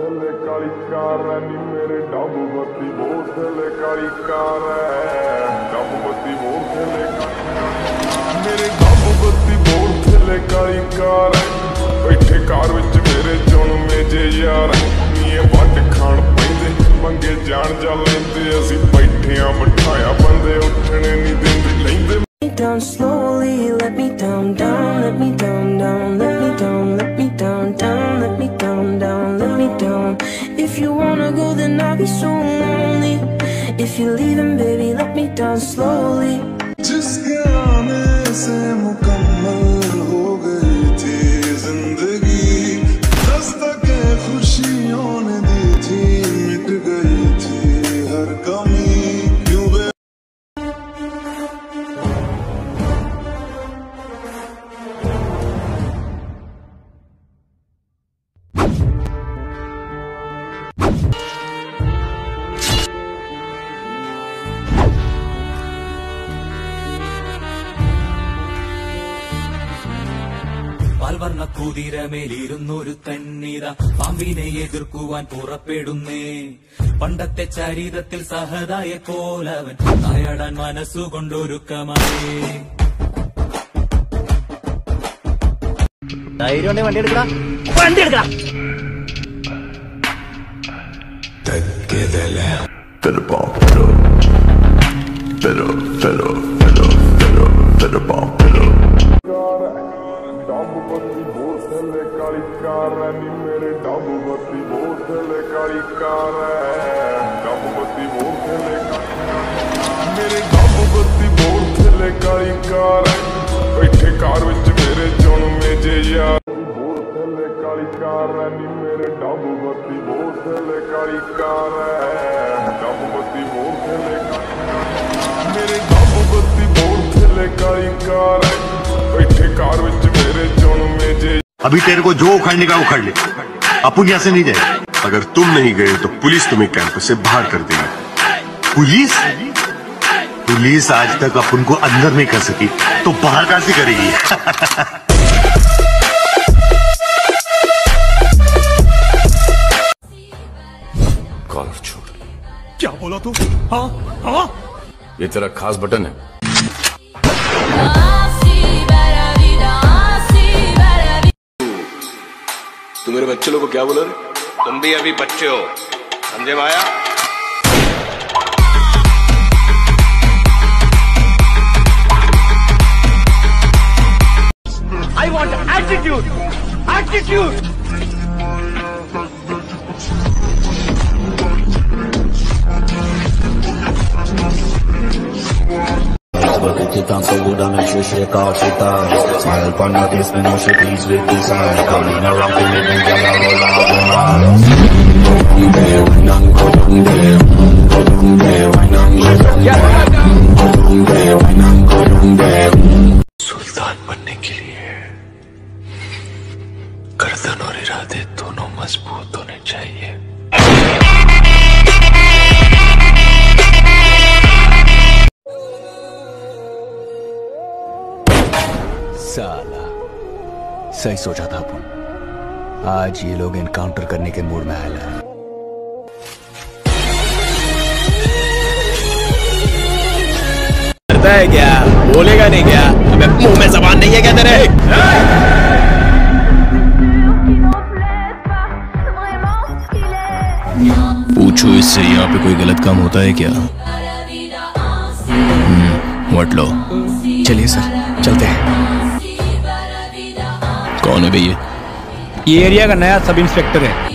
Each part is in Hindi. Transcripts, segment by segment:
ਥੱਲੇ ਕਾਲੀ ਕਾਰ ਨੀ ਮੇਰੇ ਡੱਬ ਬੱਤੀ ਬੋਰ ਕਾਲੀ ਕਾਰ ਡੱਬ ਬੱਤੀ ਬੋਰ ਮੇਰੇ ਡੱਬ ਬੱਤੀ ਬੋਰ ਕਾਲੀ ਕਾਰ ਬੈਠੇ ਕਾਰ ਵਿੱਚ ਮੇਰੇ ਚੁਣਵੇਂ ਜੇ ਯਾਰ ਨੀ ਵੱਟ ਖਾਣ ਪੈਂਦੇ ਮੰਗੇ ਜਾਣ ਜਾ ਲੈਂਦੇ। ਅਸੀਂ ਬੈਠਿਆਂ ਬਿਠਾਇਆ ਬੰਦੇ ਉੱਠਣੇ ਨਹੀਂ ਦਿੰਦੇ ਲੈਂਦੇ। Down slowly, let me down, down, let me down, down, let me down, let me down, down, be so lonely If you're leaving, baby, let me down slowly Just gonna listen. പാൽവർണ കുതിരമേലിരുന്നൊരു തന്നീത പാമ്പിനെ എതിർക്കുവാൻ പുറപ്പെടുന്നേ. പണ്ടത്തെ ചരിതത്തിൽ സഹതായ കോലവൻ നായാടാൻ മനസ്സുകൊണ്ടൊരുക്കമായേ. ധൈര്യം ഉണ്ടെങ്കിൽ വണ്ടി എടുക്കടാ. വണ്ടി എടുക്കടാ. Better, better, better, better, better bomb, डबती बोतल काली कार नी मेरे डबती बोतल काली कार डाबबत्ती बोतल मेरे डबती बोतल काली कार बैठे कार विच मेरे जुन मेजे यार। बोतल काली कार नी मेरे डबती बोतल काली कार डाबबत्ती बोतल मेरे डबती बोतल काली कार बैठे कार विच अभी तेरे को जो उखाड़ने का उखाड़ ले। अपन यहाँ से नहीं जाए अगर तुम नहीं गए तो पुलिस तुम्हें कैंपस से बाहर कर देगी। पुलिस? पुलिस आज तक अपन को अंदर नहीं कर सकी तो बाहर कहाँ से करेगी? कॉलर छोड़। क्या बोला तू? हाँ हाँ? ये तेरा खास बटन है। तू मेरे बच्चे लोग को क्या बोला रे? तुम भी अभी बच्चे हो। समझे माया? Dance so good I make sure shake out she ties Smile upon her face, me know she pleased with this eye Coming around to me, then girl I roll out the eyes there Go down there, सही सोचा था अपन। आज ये लोग एनकाउंटर करने के मूड में आया है। करता है क्या? बोलेगा नहीं क्या? अबे मुँह में जबान नहीं है क्या तेरे? पूछो इससे यहाँ पे कोई गलत काम होता है क्या? वट लो चलिए सर चलते हैं। कौन है भैया ये एरिया का नया सब इंस्पेक्टर है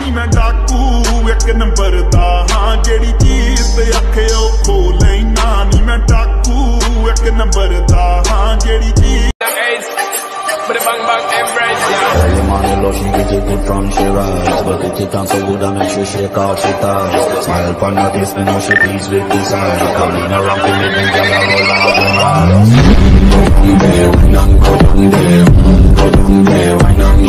ਨੀ ਮੈਂ ਡਾਕੂ ਇੱਕ ਨੰਬਰ ਦਾ ਹਾਂ ਜਿਹੜੀ ਚੀਜ਼ ਤੇ ਅੱਖਿਓ ਖੋ ਲੈਣਾ ਨੀ ਮੈਂ ਡਾਕੂ ਇੱਕ ਨੰਬਰ ਦਾ ਹਾਂ ਜਿਹੜੀ ਚੀਜ਼ Early morning love, she out, she get it good from she rise But if it comes so good I make sure she calls she ties Smile upon her face when she pleased with this desire Coming around to live in Jala roll out and roll Kodunde, wainang kodunde, kodunde, wainang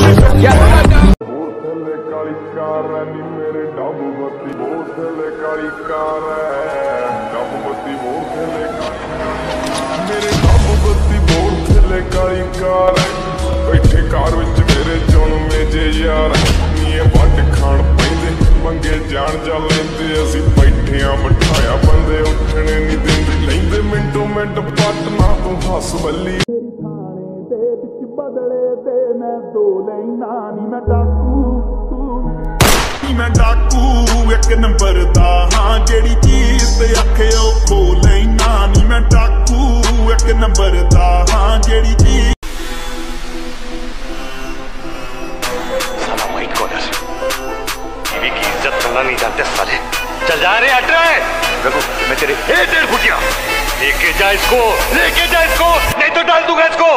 ਜੇ ਯਾਰ ਨੀਏ ਵੱਟ ਖਾਣ ਪੈਂਦੇ ਮੰਗੇ ਜਾਣ ਜਾ ਲੈਂਦੇ ਅਸੀਂ ਬੈਠਿਆਂ ਬਿਠਾਇਆ ਬੰਦੇ ਉੱਠਣੇ ਨਹੀਂ ਦਿੰਦੇ। ਲੈਂਦੇ ਮਿੰਟੋ ਮਿੰਟ ਪੱਟ ਨਾ ਤੂੰ ਹੱਸ ਬੱਲੀ। ਦੇ ਵਿੱਚ ਬਦਲੇ ਤੇ ਮੈਂ ਦੋ ਲੈਣਾ ਨੀ ਮੈਂ ਡਾਕੂ ਨੀ ਮੈਂ ਡਾਕੂ ਇੱਕ ਨੰਬਰ ਦਾ ਹਾਂ ਜਿਹੜੀ ਚੀਜ਼ ਤੇ ਅੱਖੇ ਉਹ ਖੋ ਲੈਣਾ ਨੀ ਮੈਂ ਡਾਕੂ ਇੱਕ ਨੰਬਰ ਦਾ ਹਾਂ ਜਿਹੜੀ ਚੀਜ਼ करना हैं जानते साले चल जा रहे हट रहे देखो मैं तेरे ए डेढ़ फुटिया। लेके जा इसको, लेके जा इसको, नहीं तो डाल दूँगा इसको।